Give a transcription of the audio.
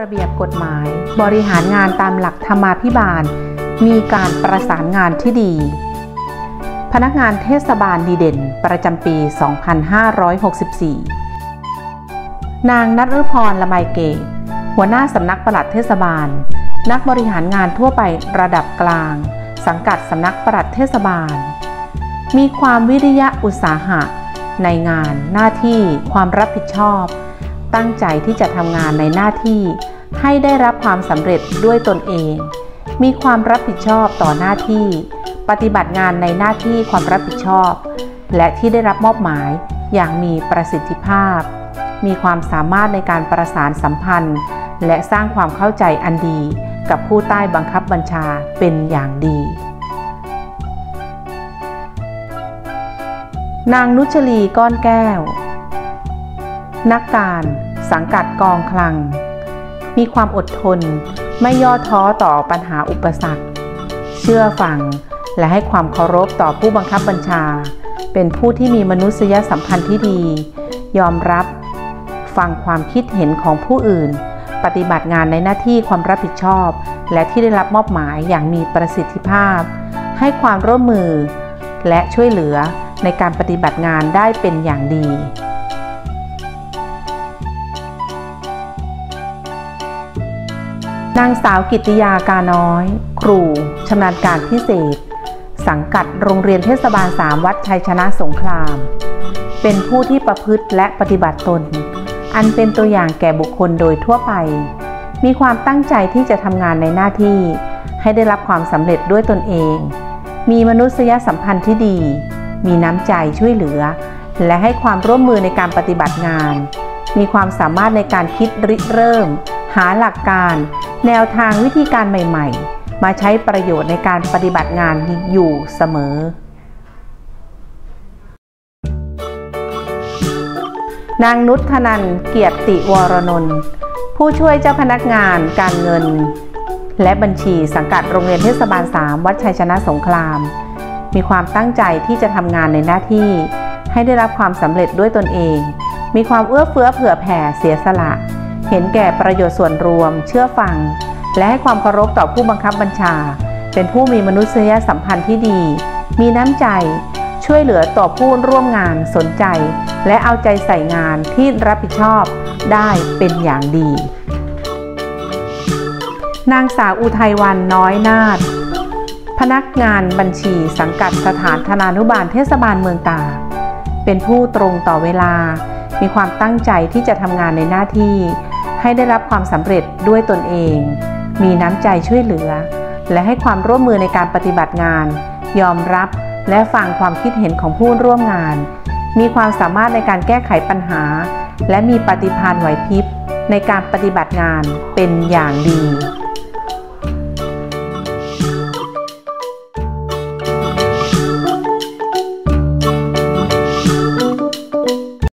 ระเบียบกฎหมาย บริหารงานตามหลักธรรมาภิบาล มีการประสานงานที่ดี พนักงานเทศบาลดีเด่นประจำปี 2564 นางนัทรพรละไมเกตหัวหน้าสำนักปลัดเทศบาล นักบริหารงานทั่วไประดับกลาง สังกัดสำนักปลัดเทศบาล มีความวิริยะอุตสาหะ ในงานหน้าที่ความรับผิดชอบ ตั้งใจที่จะทำงานในหน้าที่ ให้ได้รับความสำเร็จด้วยตนเอง มีความรับผิดชอบต่อหน้าที่ ปฏิบัติงานในหน้าที่ความรับผิดชอบ และที่ได้รับมอบหมายอย่างมีประสิทธิภาพ มีความสามารถในการประสานสัมพันธ์ และสร้างความเข้าใจอันดี กับผู้ใต้บังคับบัญชาเป็นอย่างดี นางนุชลีก้อนแก้ว นักการสังกัดกองคลัง มีความอดทน ไม่ย่อท้อต่อปัญหาอุปสรรค เชื่อฟัง และให้ความเคารพต่อผู้บังคับบัญชา เป็นผู้ที่มีมนุษยสัมพันธ์ที่ดี ยอมรับ ฟังความคิดเห็นของผู้อื่น ปฏิบัติงานในหน้าที่ความรับผิดชอบ และที่ได้รับมอบหมายอย่างมีประสิทธิภาพ ให้ความร่วมมือ และช่วยเหลือในการปฏิบัติงานได้เป็นอย่างดี นางสาวกิติยากาน้อย ครูชำนาญการพิเศษ สังกัดโรงเรียนเทศบาล3วัดชัยชนะสงคราม เป็นผู้ที่ประพฤติและปฏิบัติตน อันเป็นตัวอย่างแก่บุคคลโดยทั่วไป มีความตั้งใจที่จะทำงานในหน้าที่ ให้ได้รับความสำเร็จด้วยตนเอง มีมนุษยสัมพันธ์ที่ดี มีน้ำใจช่วยเหลือ และให้ความร่วมมือในการปฏิบัติงาน มีความสามารถในการคิดริเริ่ม หาหลักการ แนวทางวิธีการใหม่ๆ มาใช้ประโยชน์ในการปฏิบัติงานอยู่เสมอ นางนุชธนันเกียรติวรนนท์ผู้ช่วยเจ้าพนักงานการเงิน และบัญชีสังกัดโรงเรียนเทศบาล 3 วัดชัยชนะสงคราม มีความตั้งใจที่จะทำงานในหน้าที่ ให้ได้รับความสำเร็จด้วยตนเอง มีความเอื้อเฟื้อเผื่อแผ่เสียสละ เห็นแก่ประโยชน์ส่วนรวม เชื่อฟัง และให้ความเคารพต่อผู้บังคับบัญชา เป็นผู้มีมนุษยสัมพันธ์ที่ดี มีน้ำใจ ช่วยเหลือต่อผู้ร่วมงานสนใจ และเอาใจใส่งานที่รับผิดชอบได้เป็นอย่างดี นางสาวอุทัยวันน้อยนาฏพนักงานบัญชีสังกัดสถานธนานุบาลเทศบาลเมืองตา เป็นผู้ตรงต่อเวลา มีความตั้งใจที่จะทำงานในหน้าที่ ให้ได้รับความสำเร็จด้วยตนเอง มีน้ำใจช่วยเหลือ และให้ความร่วมมือในการปฏิบัติงาน ยอมรับและฟังความคิดเห็นของผู้ร่วมงาน มีความสามารถในการแก้ไขปัญหา และมีปฏิภาณไหวพริบในการปฏิบัติงานเป็นอย่างดี